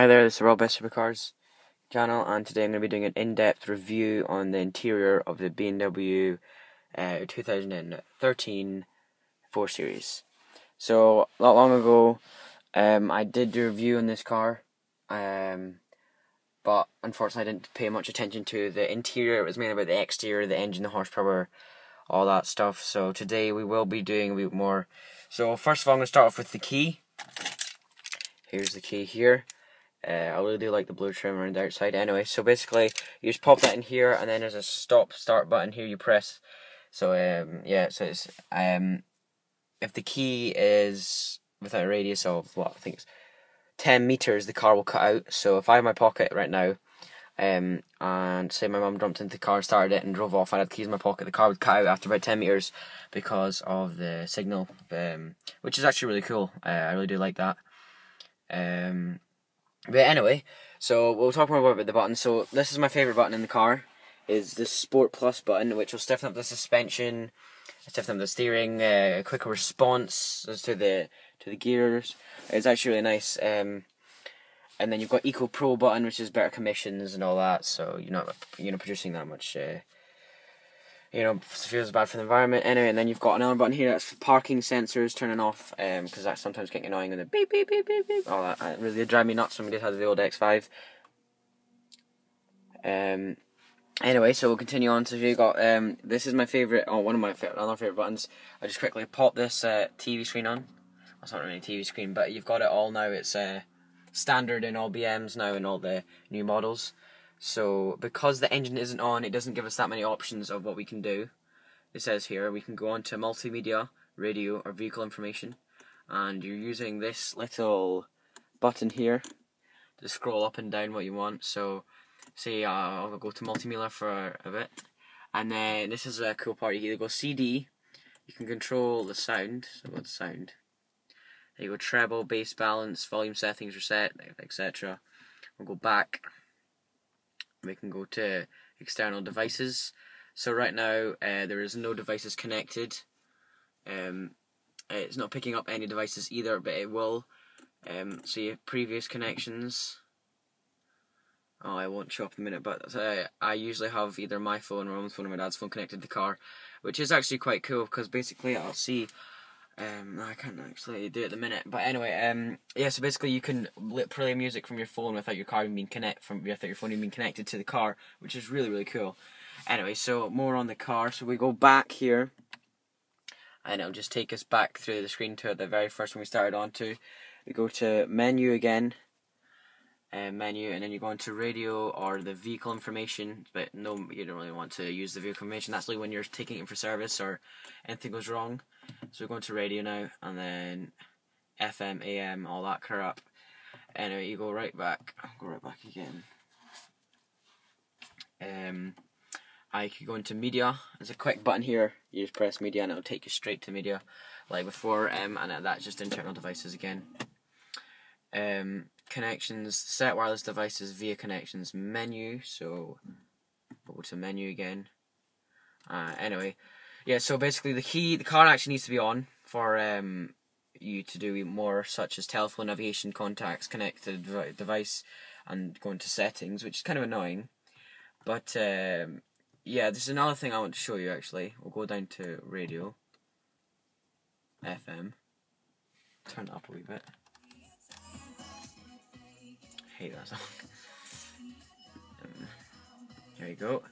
Hi there, this is Rob Best Supercars channel, and today I'm going to be doing an in-depth review on the interior of the BMW uh, 2013 4 Series. So, a lot long ago, um, I did do a review on this car, um, but unfortunately I didn't pay much attention to the interior. It was mainly about the exterior, the engine, the horsepower, all that stuff. So today we will be doing a bit more. So first of all, I'm going to start off with the key. Here's the key here. Uh, I really do like the blue trim around the outside anyway. So basically, you just pop that in here, and then there's a stop start button here you press. So um, yeah, so it's um, if the key is within a radius of what I think it's 10 meters, the car will cut out. So if I have my pocket right now, um, and say my mum jumped into the car, started it, and drove off, I had keys in my pocket, the car would cut out after about 10 meters because of the signal, um, which is actually really cool. Uh, I really do like that. Um, but anyway, so we'll talk more about the button. So this is my favorite button in the car, is the Sport Plus button, which will stiffen up the suspension, stiffen up the steering, uh, quicker response to the to the gears. It's actually really nice. Um, and then you've got Eco Pro button, which is better commissions and all that. So you're not you're not producing that much. Uh, you know, feels bad for the environment. Anyway, and then you've got another button here that's for parking sensors turning off, um, because that's sometimes getting annoying and the beep beep beep beep beep. All that, that really drive me nuts when we did have the old X5. Um, anyway, so we'll continue on. So you got um, this is my favorite. Oh, one of my favorite, another favorite buttons. I just quickly pop this uh, TV screen on. That's not really a TV screen, but you've got it all now. It's uh, standard in all BMs now in all the new models. So because the engine isn't on, it doesn't give us that many options of what we can do. It says here we can go on to multimedia, radio, or vehicle information, and you're using this little button here to scroll up and down what you want. So say uh, I'll go to multimedia for a bit, and then this is a cool part. You go CD, you can control the sound. So what's sound? There you go treble, bass balance, volume settings reset, etc. We'll go back we can go to external devices. So right now uh, there is no devices connected. Um, it's not picking up any devices either, but it will. Um, so you have previous connections. Oh, I won't show up in a minute, but uh, I usually have either my phone or my phone or my dad's phone connected to the car, which is actually quite cool because basically I'll see um, I can't actually do it at the minute, but anyway, um, yeah. So basically, you can play music from your phone without your car even being connect from without your phone even being connected to the car, which is really really cool. Anyway, so more on the car. So we go back here, and it'll just take us back through the screen to the very first one we started on to. We go to menu again, uh, menu, and then you go into radio or the vehicle information. But no, you don't really want to use the vehicle information. That's like when you're taking it for service or anything goes wrong. So we're going to radio now, and then FM, AM, all that crap. Anyway, you go right back. I'll go right back again. Um, I could go into media. There's a quick button here. You just press media, and it'll take you straight to media, like before. Um, and that's just internal devices again. Um, connections, set wireless devices via connections menu. So go to menu again. Uh, anyway, yeah, so basically the key, the car actually needs to be on for um, you to do more, such as telephone, navigation, contacts, connected device, and go into settings, which is kind of annoying. But um, yeah, there's another thing I want to show you actually. We'll go down to radio, FM, turn it up a wee bit. I hate that song. Um, there you go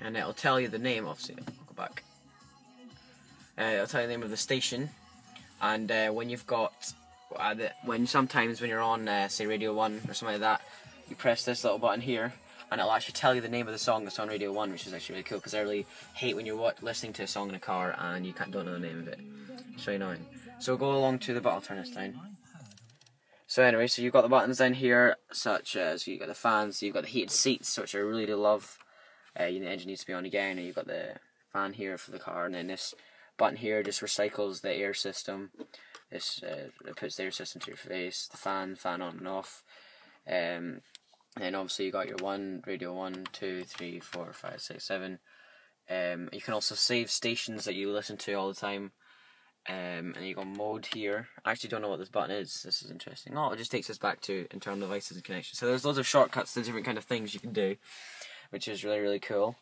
and it'll tell you the name. Obviously, I'll go back. Uh, it'll tell you the name of the station, and uh, when you've got uh, when sometimes when you're on uh, say Radio One or something like that, you press this little button here, and it'll actually tell you the name of the song that's on Radio One, which is actually really cool because I really hate when you're listening to a song in a car and you can't don't know the name of it. It's really annoying. So go along to the button. Turn this down. So anyway, so you've got the buttons down here, such as you've got the fans, you've got the heated seats, which I really do love. Uh, the engine needs to be on again, and you've got the fan here for the car, and then this button here just recycles the air system. This uh, it puts the air system to your face. The fan, fan on and off. Um, and then obviously you got your one radio one, two, three, four, five, six, seven. Um, you can also save stations that you listen to all the time. Um, and you got mode here. I actually don't know what this button is. This is interesting. Oh, it just takes us back to internal devices and connections. So there's loads of shortcuts to different kind of things you can do, which is really really cool.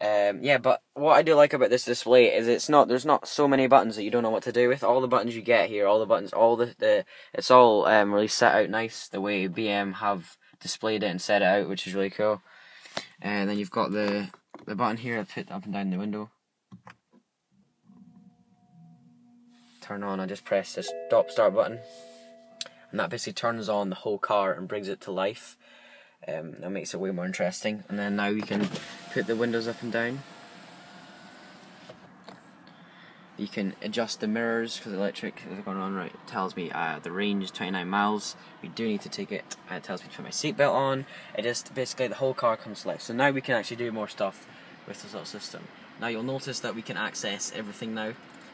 Um, yeah, but what I do like about this display is it's not there's not so many buttons that you don't know what to do with. All the buttons you get here, all the buttons, all the, the it's all um, really set out nice the way BM have displayed it and set it out, which is really cool. And then you've got the the button here to put up and down the window. Turn on, I just press the stop start button, and that basically turns on the whole car and brings it to life. Um, that makes it way more interesting. And then now you can put the windows up and down. You can adjust the mirrors because the electric is going on right. It tells me uh, the range is 29 miles. We do need to take it. Uh, it tells me to put my seatbelt on. It just basically the whole car comes to life. So now we can actually do more stuff with this little system. Now you'll notice that we can access everything now.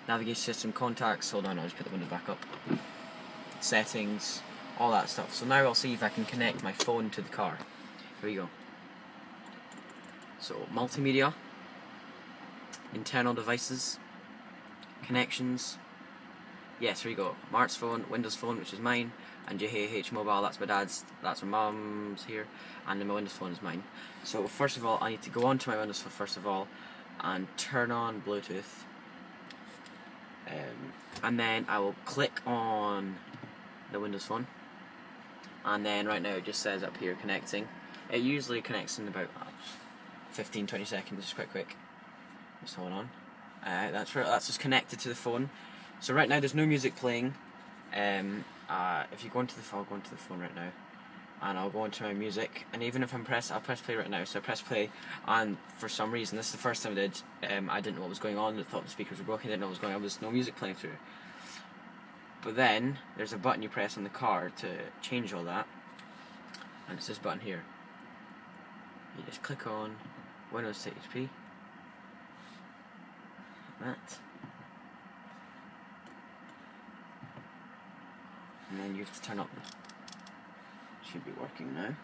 Navigation system, contacts. Hold on, I'll just put the window back up. Settings, all that stuff. So now I'll see if I can connect my phone to the car. Here we go. So multimedia, internal devices, connections. Yes, here we go. Mark's phone, Windows phone, which is mine, and JHH mobile, that's my dad's, that's my mum's here, and then my Windows phone is mine. So first of all, I need to go onto my Windows phone first of all, and turn on Bluetooth. Um, and then I will click on the Windows phone and then right now it just says up here connecting. It usually connects in about uh, 15 20 seconds just quite quick. Just hold on. Uh, that's right, that's just connected to the phone. So right now there's no music playing. Um, uh, if you go into the phone I'll go into the phone right now. And I'll go into my music. And even if I'm press I'll press play right now. So I press play and for some reason this is the first time I did um, I didn't know what was going on. I thought the speakers were broken. I didn't know what was going on. There was no music playing through but then there's a button you press on the car to change all that, and it's this button here. You just click on Windows 10 HP. Like that. And then you have to turn up. Should be working now.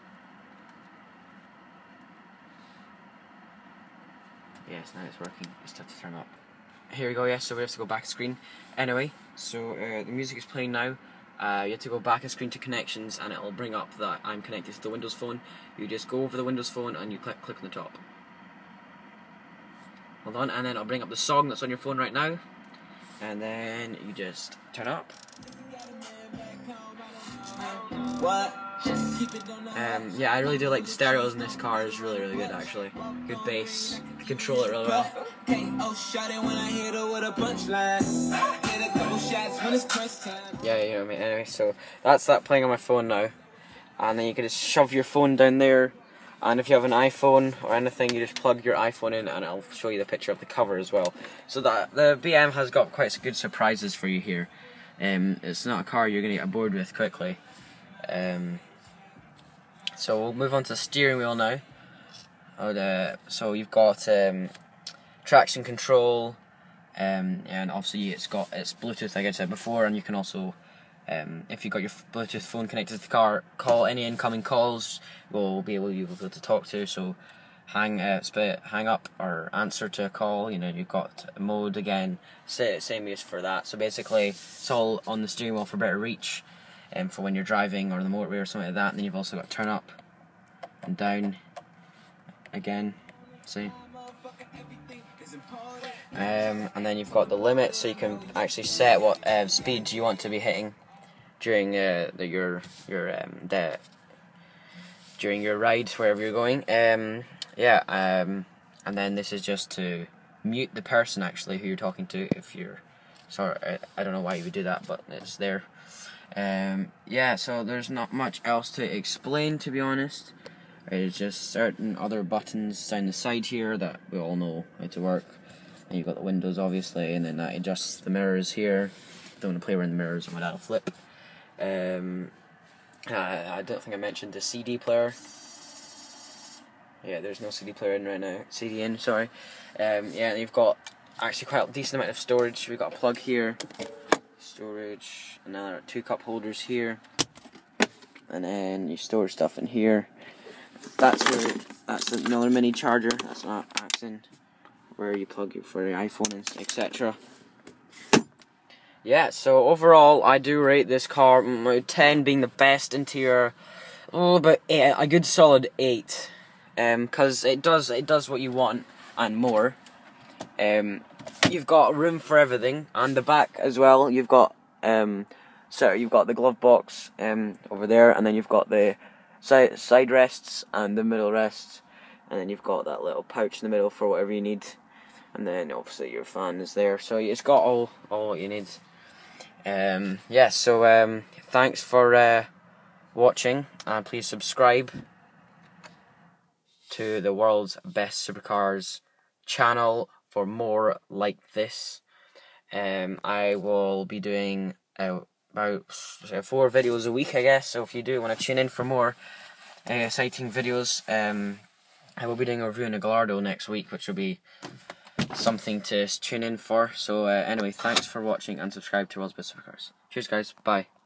Yes, now it's working. Just have to turn up. Here we go, yes, so we have to go back screen. Anyway, so uh, the music is playing now. Uh, you have to go back a screen to connections and it will bring up that I'm connected to the Windows phone. You just go over the Windows phone and you click, click on the top. Hold on, and then it'll bring up the song that's on your phone right now. And then you just turn up. What? Yeah, I really do like the stereos in this car. is really, really good actually. Good bass. Control it really well. Yeah, you know what I mean. Anyway, so that's that playing on my phone now, and then you can just shove your phone down there. And if you have an iPhone or anything, you just plug your iPhone in, and I'll show you the picture of the cover as well. So that the BM has got quite some good surprises for you here. Um, it's not a car you're gonna get bored with quickly. Um, so we'll move on to the steering wheel now. Oh, so you've got um, traction control, um, and obviously it's got it's Bluetooth like I said before, and you can also, um, if you've got your Bluetooth phone connected to the car, call any incoming calls. We'll be able, be able to talk to. So hang uh, hang up or answer to a call. You know you've got mode again, same use for that. So basically, it's all on the steering wheel for better reach, um, for when you're driving or the motorway or something like that. And then you've also got turn up and down again. See. Um, and then you've got the limit, so you can actually set what uh, speed you want to be hitting during uh, the, your your um, the, during your ride wherever you're going. Um, yeah, um, and then this is just to mute the person actually who you're talking to if you're. Sorry, I, I don't know why you would do that, but it's there. Um, yeah, so there's not much else to explain to be honest. It's just certain other buttons down the side here that we all know how to work. And you've got the windows obviously, and then that adjusts the mirrors here. Don't want to play around the mirrors, and that'll flip. Um, uh, I don't think I mentioned the CD player. Yeah, there's no CD player in right now. CD in, sorry. Um, yeah, you've got actually quite a decent amount of storage. We've got a plug here, storage, another two cup holders here, and then you store stuff in here. That's where that's another mini charger. That's not accent where you plug it for your iPhone etc. yeah, so overall, I do rate this car mm, 10 being the best interior, oh, yeah, a good solid 8. Because um, it does it does what you want and more. Um, you've got room for everything, and the back as well. You've got um, so you've got the glove box um, over there, and then you've got the side side rests and the middle rests, and then you've got that little pouch in the middle for whatever you need, and then obviously your fan is there. So it's got all all what you need. Um, yeah, so um, thanks for uh, watching, and please subscribe to the world's best supercars channel for more like this. Um, I will be doing uh, about four videos a week, I guess. So if you do want to tune in for more uh, exciting videos, um, I will be doing a review on Gallardo next week, which will be something to tune in for. So uh, anyway, thanks for watching and subscribe to World's Best Supercars. Cheers, guys. Bye.